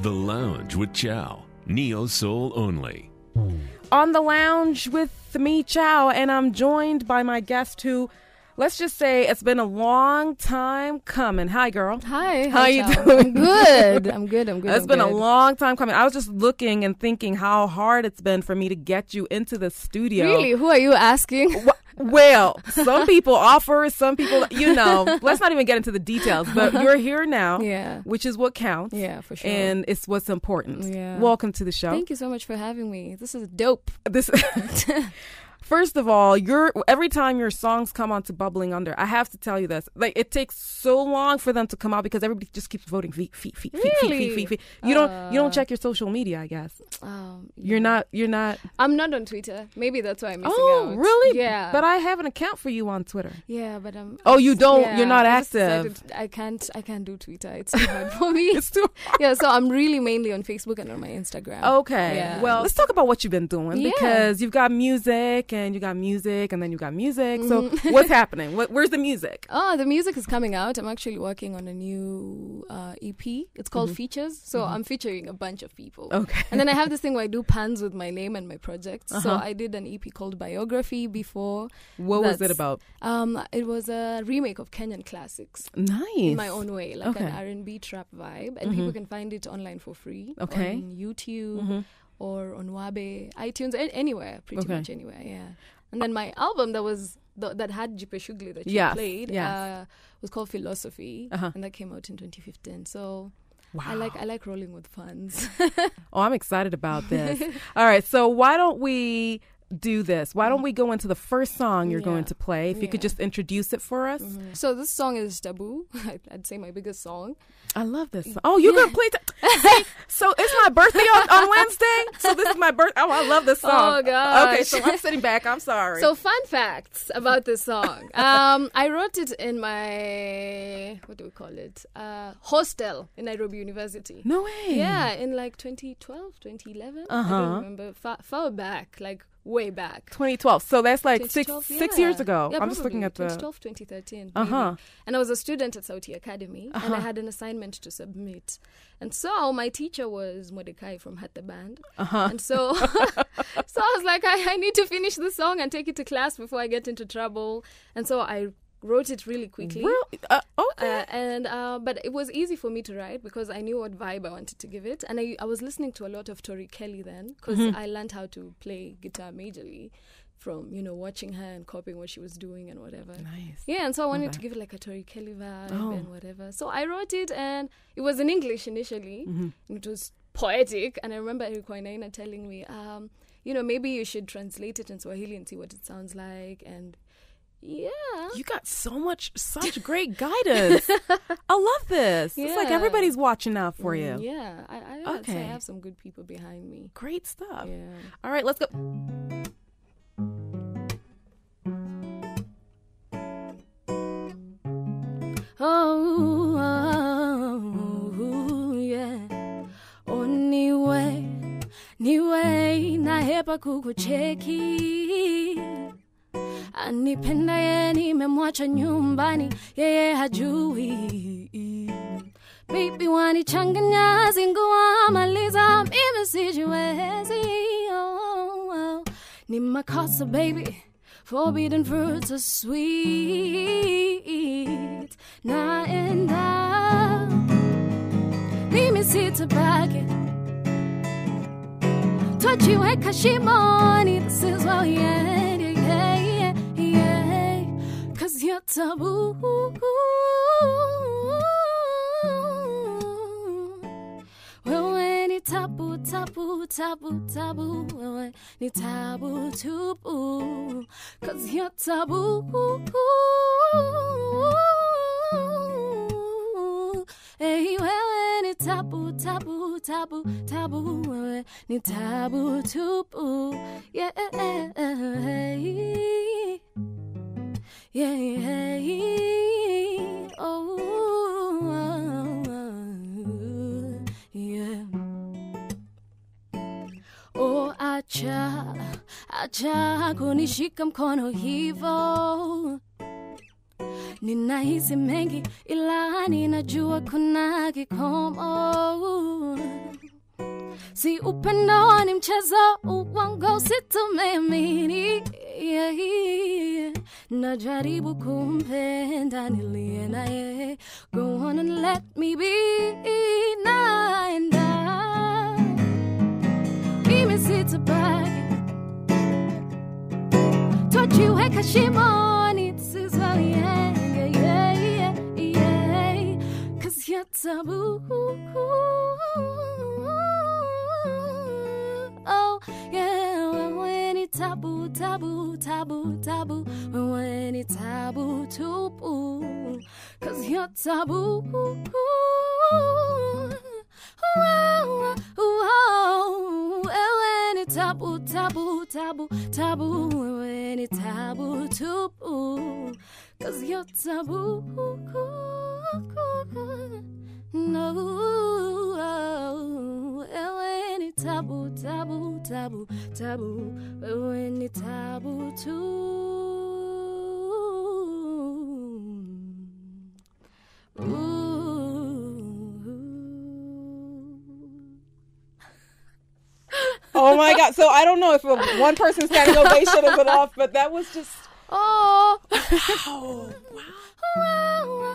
The Lounge with Chao. Neo Soul only. on the lounge with me, Chao, and I'm joined by my guest who, let's just say, it's been a long time coming. Hi, girl. Hi, How hi, you Chao. doing? I'm good. I'm good. I'm good. It's I'm been a long time coming. I was just looking and thinking how hard it's been for me to get you into the studio. Really? Who are you asking? Well, some people offer, some people, you know, let's not even get into the details, but you're here now, Yeah. which is what counts. Yeah, for sure. And it's what's important. Yeah. Welcome to the show. Thank you so much for having me. This is dope. this First of all, your every time your songs come onto bubbling under, I have to tell you this. Like it takes so long for them to come out because everybody just keeps voting feet, feet, feet, feet, feet, Really? feet, feet, feet. You don't you Uh, don't check your social media, I guess. Um, You're not you're not I'm not on Twitter. Maybe that's why I'm missing Oh, out. really? Yeah. But I have an account for you on Twitter. yeah, but I'm. Oh, you don't- yeah, you're not I active. I can't. I can't do Twitter. It's too hard for me. It's too yeah, so I'm really mainly on Facebook and on my Instagram. Okay. Yeah. Well, let's talk about what you've been doing because you've got music you got music and then you got music. So Mm-hmm. what's happening? What, where's the music? Oh, the music is coming out. I'm actually working on a new uh, EP. It's called Features. So I'm featuring a bunch of people. Mm-hmm. Okay. And then I have this thing where I do pans with my name and my projects. So Uh-huh. I did an EP called Biography before. What was it about? Um, it was a remake of Kenyan classics Nice. in my own way, like Okay. an R&B trap vibe, and people can find it online for free. Okay. on YouTube Mhm. Or on Wabe, iTunes, a- anywhere, pretty Okay. much anywhere. Yeah. And then my album that was th- that had Jipe Shugli that you Yes, played yes. uh, was called Phylosophy, Uh-huh. and that came out in 2015. So Wow. I like I like rolling with funds. Oh, I'm excited about this. All right, so why don't we do this? Why don't we go into the first song you're going to play? If you could just introduce it for us. so this song is Taboo. I'd say my biggest song. I love this song. Oh, you're going to play. T- See, so it's my birthday on, on Wednesday. So this is my birth. Oh, I love this song. Oh, gosh. Okay, so I'm sitting back. I'm sorry. So fun facts about this song. um, I wrote it in my what do we call it? Uh, hostel in Nairobi University. no way. Yeah, in like 2012, 2011. Uh-huh. don't remember. Far, far back, like way back. 2012. So that's like six 2012, six years ago. Yeah, I'm just looking at the. 2012, 2013. Uh huh. maybe. And I was a student at Sauti Academy, and I had an assignment to submit. And so my teacher was Mordecai from Hart the Band. Uh huh. And so, so I was like, I, I need to finish the song and take it to class before I get into trouble. And so I wrote it really quickly. Really? Uh, okay. Uh, and uh, but it was easy for me to write because I knew what vibe I wanted to give it, and I, I was listening to a lot of Tori Kelly then because Mm-hmm. I learned how to play guitar majorly from you know watching her and copying what she was doing and whatever. nice. Yeah, and so I wanted to give it like a Tori Kelly vibe Oh. and whatever. So I wrote it, and it was in English initially. Mm-hmm. And it was poetic, and I remember Eric Wainaina telling me, um, you know, maybe you should translate it in Swahili and see what it sounds like. And yeah, You got so much, such great guidance. I love this. It's like everybody's watching out for you. Mm, Yeah, I, I Okay. I have some good people behind me. Great stuff. Yeah. All right, let's go. Oh, oh, yeah. Oh, niwe, niwe, nahepa kukucheki. Anipenda ye nimemwacha nyumbani, yeye hajui. Baby wanichanganya zingua maliza, mimi sijiwezi. Oh, oh. Ni makosa baby, forbidden fruits are sweet. Naenda, mimi sitabaki. Twajiweka shimoni, this is what we end, Taboo. Wewe ni tabu, tabu, tabu, tabu. Wewe ni tabu tupu. Cause you're taboo. Hey, wewe ni tabu, tabu, tabu, tabu. Wewe ni tabu tupu. Yeah. Yeah. Oh. Acha, acha kunishika mkono hivo. Ninahisi mengi ila ninajua kuna kikomo. Si upendo ni mchezo uwango usitumemini yeah, yeah. najaribu kumpenda niliye naye. Go on and let me be taboo oh yeah wewe ni tabu tabu tabu tabu wewe ni tabu tupu cause you're tabu. Wewe ni tabu tabu tabu tabu wewe ni tabu tupu cause you're tabu no wewe ni tabu tabu tabu tabu wewe ni tabu tu Ooh. Oh my god! So I don't know if a, one person's standing ovation is off, but that was just Oh. oh Wow. Wow.